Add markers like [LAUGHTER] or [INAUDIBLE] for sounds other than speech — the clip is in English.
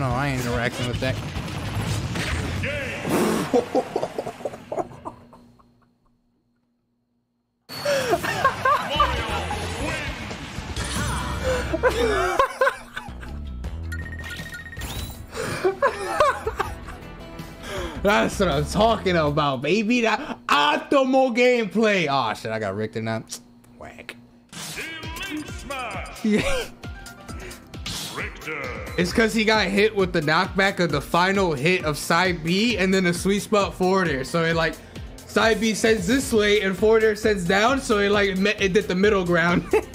no, I ain't interacting with that. That's what I'm talking about, baby. That optimal gameplay. Oh shit, I got Richter now. Whack. [LAUGHS] It's because he got hit with the knockback of the final hit of side B and then a sweet spot forward air. So it like side B sends this way and forward air sends down. So it like it did the middle ground. [LAUGHS]